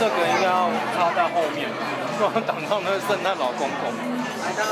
这个应该要插在后面，不然挡到那个圣诞老公公。来到。